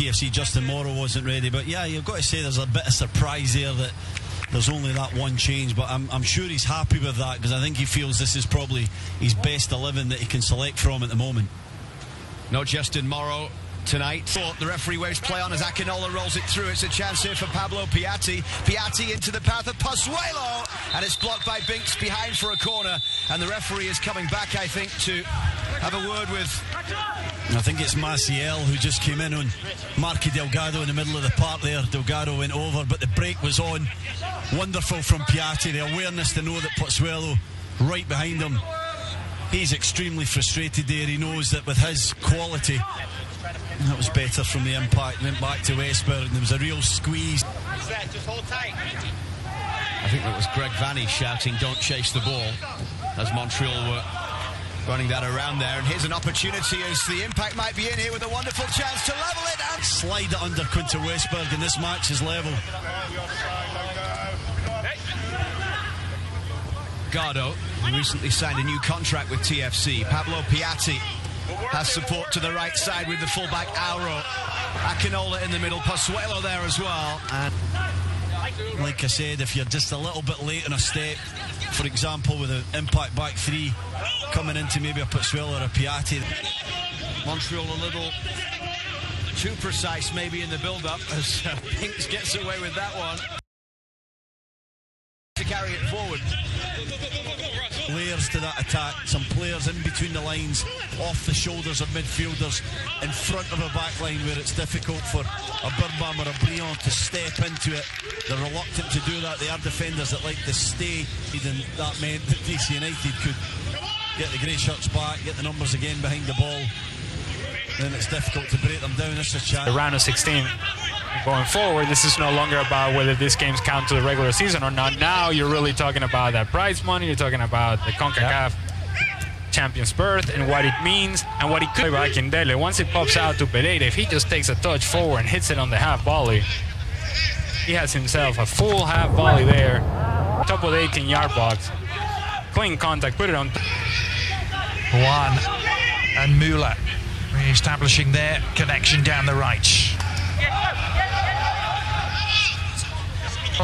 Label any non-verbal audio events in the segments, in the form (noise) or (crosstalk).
TFC. Justin Morrow wasn't ready, but yeah, you've got to say there's a bit of surprise there that there's only that one change. But I'm, I'm sure he's happy with that because I think he feels this is probably his best 11 that he can select from at the moment. No Justin Morrow tonight. The referee waves play on as Akinola rolls it through. It's a chance here for Pablo Piatti. Piatti into the path of Pozuelo, and it's blocked by Binks behind for a corner. And the referee is coming back, I think, to have a word with. I think it's Maciel who just came in on Marky Delgado in the middle of the park there. Delgado went over, but the break was on. Wonderful from Piatti. The awareness to know that Pozuelo right behind him. He's extremely frustrated there. He knows that with his quality, that was better from the impact. Went back to Westberg, and there was a real squeeze. Just hold tight. I think it was Greg Vanney shouting, "Don't chase the ball," as Montreal were running that around there. And here's an opportunity as the impact might be in here with a wonderful chance to level it and slide it under Quentin Westberg, and this match is level. Gardo recently signed a new contract with TFC. Pablo Piatti has support to the right side with the fullback Auro. Akinola in the middle, Pozuelo there as well. And like I said, if you're just a little bit late on a step, for example, with an impact back three coming into maybe a Pozuelo or a Piatti. Montreal a little too precise maybe in the build-up as uh, (laughs) Binks gets away with that one. Layers to that attack. Some players in between the lines, off the shoulders of midfielders, in front of a back line where it's difficult for a Birnbaum or a Briand to step into it. They're reluctant to do that. They are defenders that like to stay, and that meant that DC United could get the grey shirts back, get the numbers again behind the ball. Then it's difficult to break them down. This is a chance. The round of 16 going forward, this is no longer about whether these games count to the regular season or not. Now you're really talking about that prize money. You're talking about the CONCACAF Champions berth and what it means and what it could be. back in Delhi. Once it pops out to Pereira, if he just takes a touch forward and hits it on the half volley, he has himself a full half volley there, top of the 18-yard box. Clean contact, put it on. Ruan and Mueller re-establishing their connection down the right.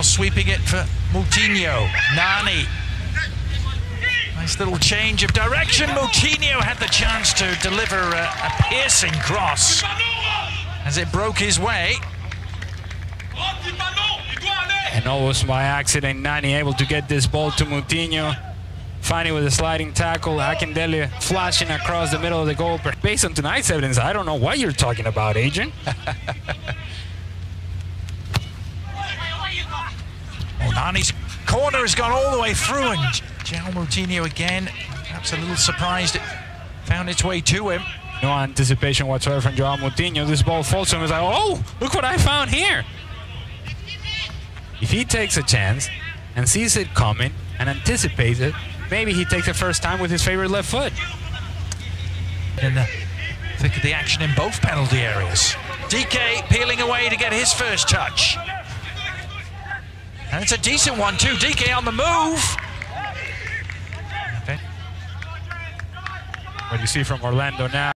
Sweeping it for Moutinho. Nani. Nice little change of direction. Moutinho had the chance to deliver a, a piercing cross as it broke his way. And almost by accident, Nani able to get this ball to Moutinho. Finally with a sliding tackle, Akindele flashing across the middle of the goal. But based on tonight's evidence, I don't know what you're talking about, Adrian. (laughs) Nani's corner has gone all the way through, and João Moutinho again, perhaps a little surprised it found its way to him. No anticipation whatsoever from João Moutinho. This ball falls to him. He's like, oh, look what I found here. If he takes a chance and sees it coming and anticipates it, maybe he takes it first time with his favorite left foot. In the uh, thick of the action in both penalty areas. DK peeling away to get his first touch. And it's a decent one too. DK on the move. What you see from Orlando now.